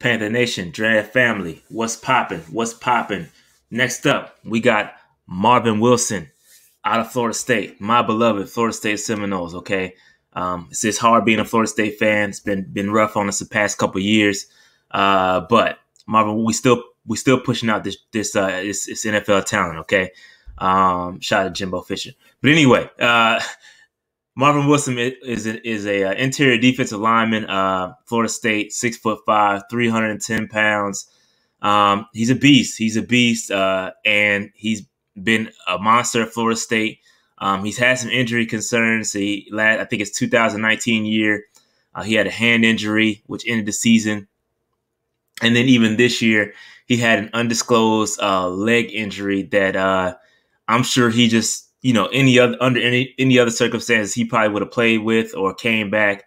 Panther Nation, Draft Family, what's popping? What's popping? Next up, we got Marvin Wilson out of Florida State, my beloved Florida State Seminoles. Okay, um, it's just hard being a Florida State fan. It's been been rough on us the past couple years, uh, but Marvin, we still we still pushing out this this uh, this, this NFL talent. Okay, um, shout out to Jimbo Fisher. But anyway, uh, Marvin Wilson is a, is a uh, interior defensive lineman, uh, Florida State, six foot five, three hundred and ten pounds. Um, he's a beast. He's a beast, uh, and he's been a monster at Florida State. Um, he's had some injury concerns. He, last, I think it's 2019 year, uh, he had a hand injury which ended the season, and then even this year he had an undisclosed uh, leg injury that uh, I'm sure he just you know, any other under any any other circumstances, he probably would have played with or came back.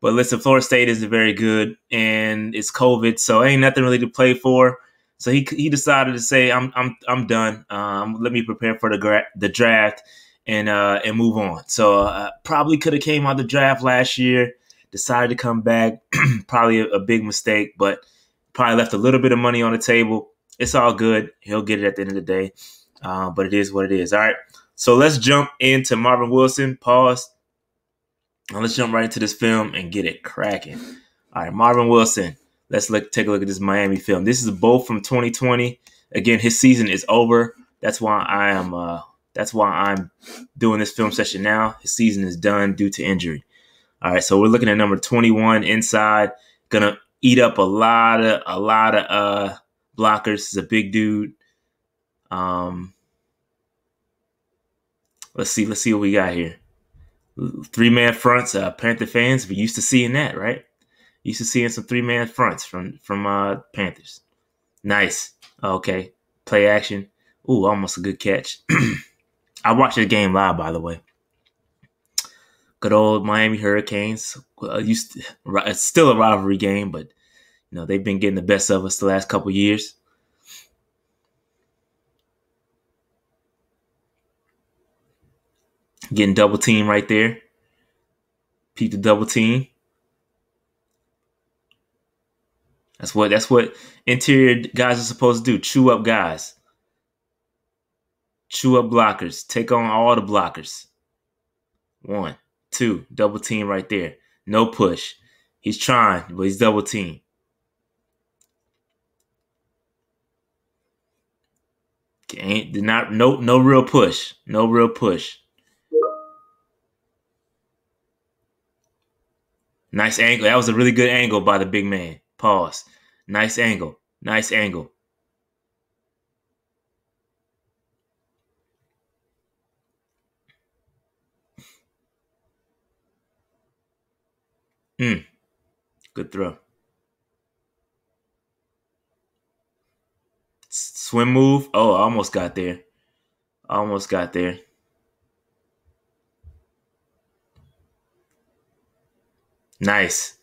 But listen, Florida State isn't very good, and it's COVID, so ain't nothing really to play for. So he he decided to say, "I'm I'm I'm done. Um, let me prepare for the gra- the draft and uh, and move on." So uh, probably could have came out the draft last year. Decided to come back. probably a, a big mistake, but probably left a little bit of money on the table. It's all good. He'll get it at the end of the day. Uh, but it is what it is. All right. So let's jump into Marvin Wilson. Pause. And let's jump right into this film and get it cracking. All right, Marvin Wilson. Let's look take a look at this Miami film. This is both from 2020. Again, his season is over. That's why I am uh that's why I'm doing this film session now. His season is done due to injury. All right, so we're looking at number 21 inside. Gonna eat up a lot of a lot of uh blockers. He's a big dude. Um Let's see. Let's see what we got here. Three man fronts. Uh, Panther fans, we used to seeing that, right? Used to seeing some three man fronts from from uh, Panthers. Nice. Okay. Play action. Ooh, almost a good catch. I watched the game live, by the way. Good old Miami Hurricanes. Uh, used to, it's still a rivalry game, but you know they've been getting the best of us the last couple years. Getting double team right there. Peep the double team. That's what that's what interior guys are supposed to do. Chew up guys. Chew up blockers. Take on all the blockers. One, two, double team right there. No push. He's trying, but he's double team. Ain't not no no real push. No real push. Nice angle. That was a really good angle by the big man. Pause. Nice angle. Nice angle. Hmm. Good throw. Swim move. Oh, I almost got there. almost got there. Nice.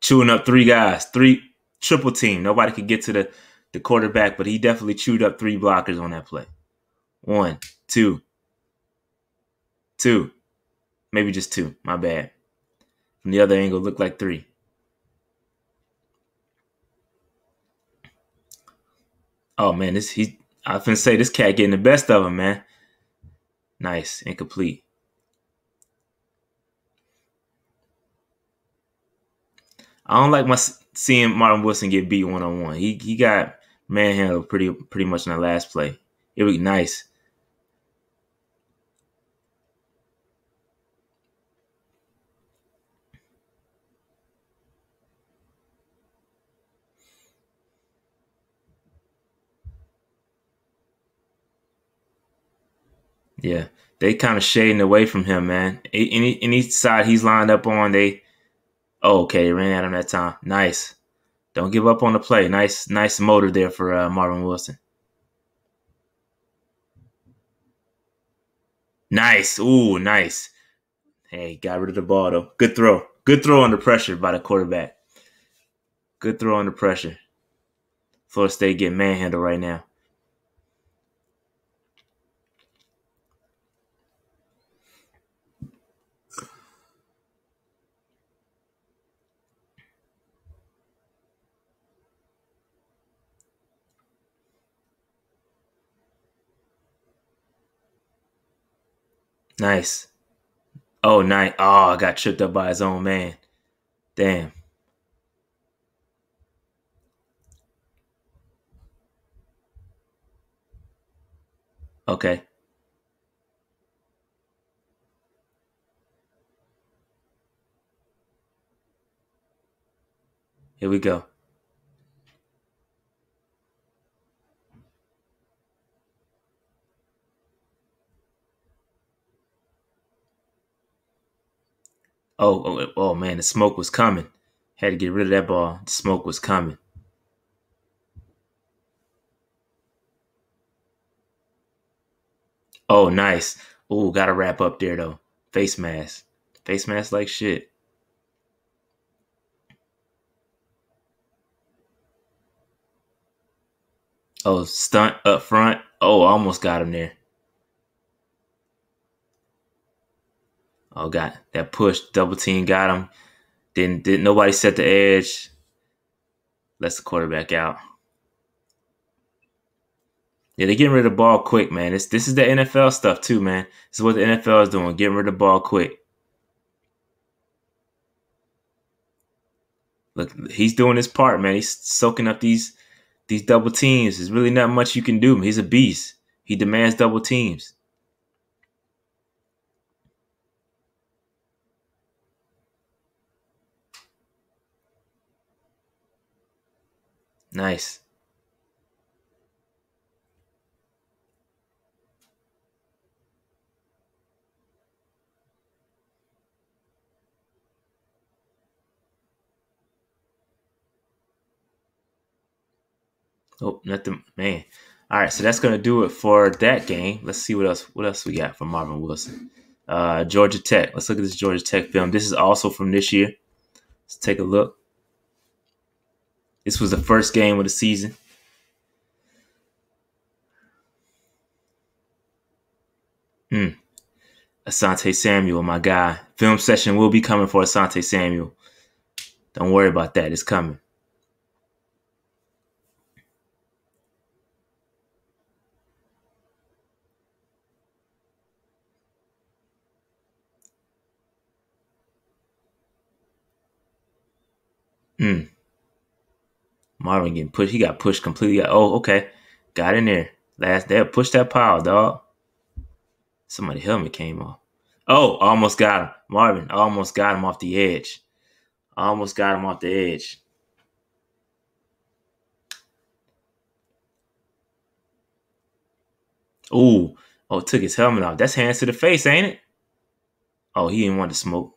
Chewing up three guys, three triple team. Nobody could get to the, the quarterback, but he definitely chewed up three blockers on that play. One, two, two. Maybe just two. My bad. From the other angle, looked like three. Oh man, this he I was gonna say this cat getting the best of him, man. Nice, incomplete. I don't like my seeing Martin Wilson get beat one on one. He he got manhandled pretty pretty much in the last play. It would be nice. Yeah, they kind of shading away from him, man. Any any side he's lined up on, they Oh, okay, ran out on that time. Nice. Don't give up on the play. Nice, nice motor there for uh, Marvin Wilson. Nice. Ooh, nice. Hey, got rid of the ball though. Good throw. Good throw under pressure by the quarterback. Good throw under pressure. Florida State getting manhandled right now. Nice. Oh, nice. Oh, I got tripped up by his own man. Damn. Okay. Here we go. Oh, oh, oh man, the smoke was coming. Had to get rid of that ball. The smoke was coming. Oh, nice. Oh, got to wrap up there though. Face mask. Face mask like shit. Oh, stunt up front. Oh, almost got him there. Oh, got that push. Double team got him. Didn't didn't nobody set the edge. Lets the quarterback out. Yeah, they're getting rid of the ball quick, man. This this is the NFL stuff too, man. This is what the NFL is doing, getting rid of the ball quick. Look, he's doing his part, man. He's soaking up these these double teams. There's really not much you can do. He's a beast. He demands double teams. Nice. Oh, nothing, man. All right, so that's gonna do it for that game. Let's see what else. What else we got from Marvin Wilson? Uh, Georgia Tech. Let's look at this Georgia Tech film. This is also from this year. Let's take a look. This was the first game of the season. Hmm. Asante Samuel, my guy. Film session will be coming for Asante Samuel. Don't worry about that. It's coming. Hmm. Marvin getting pushed. He got pushed completely. Oh, okay. Got in there. Last day. Push that pile, dog. Somebody helmet came off. Oh, almost got him. Marvin almost got him off the edge. Almost got him off the edge. Ooh. Oh, took his helmet off. That's hands to the face, ain't it? Oh, he didn't want to smoke.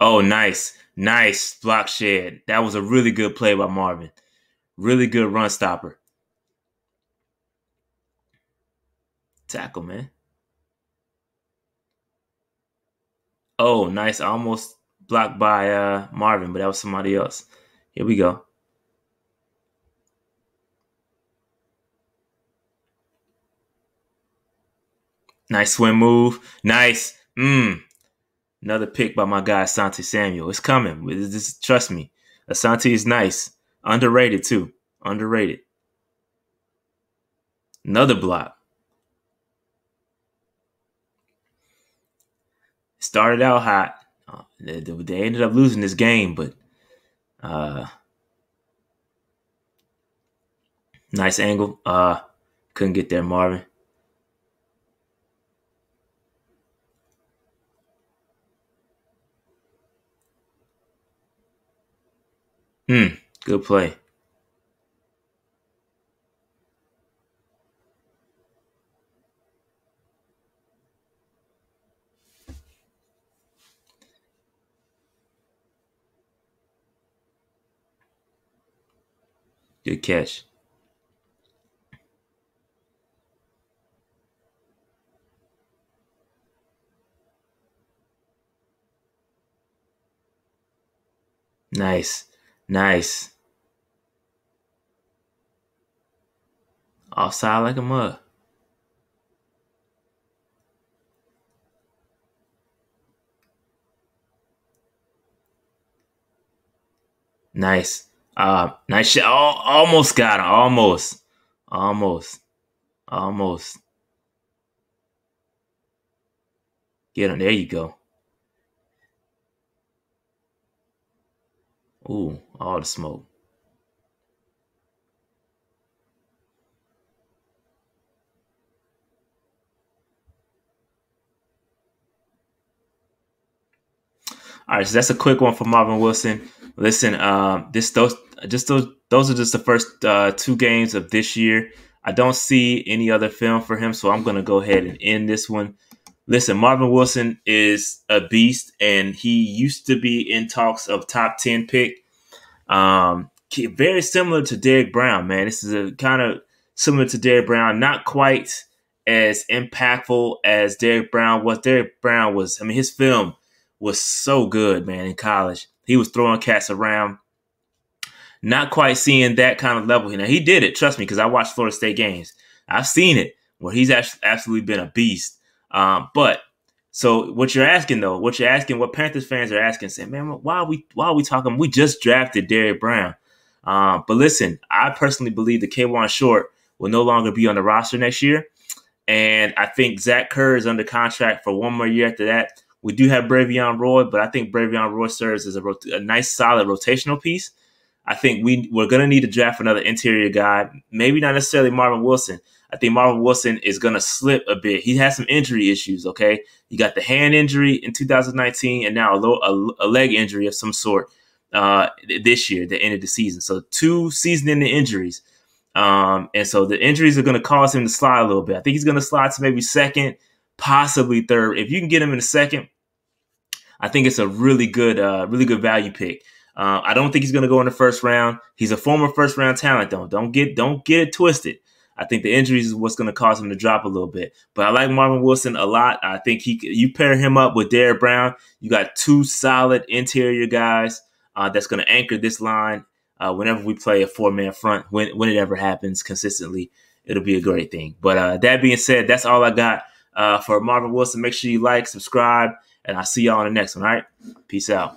Oh, nice. Nice block shed. That was a really good play by Marvin. Really good run stopper. Tackle, man. Oh, nice. Almost blocked by uh, Marvin, but that was somebody else. Here we go. Nice swim move. Nice. Mmm. Another pick by my guy Asante Samuel. It's coming. Just trust me. Asante is nice. Underrated too. Underrated. Another block. Started out hot. Uh, they, they, ended up losing this game, but uh, nice angle. Uh, couldn't get there, Marvin. Hmm. Good play. Good catch. Nice. Nice. Offside like a mug. Nice. Uh, nice shot. Almost got him. Almost. Almost. Almost. Get him. There you go. Ooh, all the smoke. All right, so that's a quick one for Marvin Wilson. Listen, um, this those just those those are just the first uh, two games of this year. I don't see any other film for him, so I'm to go ahead and end this one. Listen, Marvin Wilson is a beast, and he used to be in talks of top ten pick. Um, very similar to Derrick Brown, man. This is a kind of similar to Derrick Brown, not quite as impactful as Derrick Brown was. Derrick Brown was, I mean, his film was so good, man, in college. He was throwing cats around. Not quite seeing that kind of level. Now, he did it, trust me, because I watched Florida State games. I've seen it where he's actually absolutely been a beast. Um, but so what you're asking though, what you're asking, what Panthers fans are asking, saying, man, why are we why are we talking? We just drafted Derrick Brown. Um, but listen, I personally believe that Kawann Short will no longer be on the roster next year. And I think Zach Kerr is under contract for one more year after that. We do have Bravvion Roy, but I think Bravvion Roy serves as a, rot- a nice, solid rotational piece. I think we we're gonna need to draft another interior guy. Maybe not necessarily Marvin Wilson. I think Marvin Wilson is gonna slip a bit. He has some injury issues. Okay, he got the hand injury in 2019, and now a, low, a, a leg injury of some sort uh, this year, the end of the season. So two season-ending injuries, um, and so the injuries are gonna cause him to slide a little bit. I think he's gonna slide to maybe second possibly third. If you can get him in a second, I think it's a really good, uh, really good value pick. Uh, I don't think he's going to go in the first round. He's a former first round talent, though. Don't get don't get it twisted. I think the injuries is what's going to cause him to drop a little bit. But I like Marvin Wilson a lot. I think he you pair him up with Derrick Brown, you got two solid interior guys uh, that's going to anchor this line uh, whenever we play a four man front. When when it ever happens consistently, it'll be a great thing. But uh, that being said, that's all I got uh, for Marvin Wilson. Make sure you like, subscribe, and I'll see y'all on the next one. All right. Peace out.